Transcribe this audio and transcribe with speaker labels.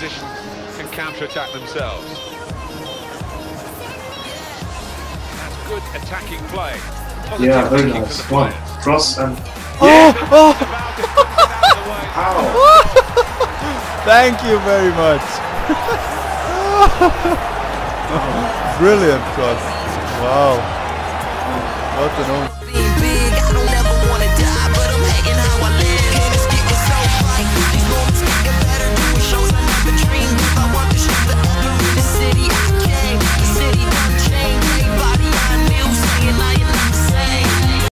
Speaker 1: opposition can counter-attack themselves. That's good attacking play. Positive
Speaker 2: Yeah, very nice. One
Speaker 1: players.
Speaker 2: cross and
Speaker 3: Oh, Yeah. oh,
Speaker 2: ow!
Speaker 3: thank you very much. Brilliant cross. Wow. What an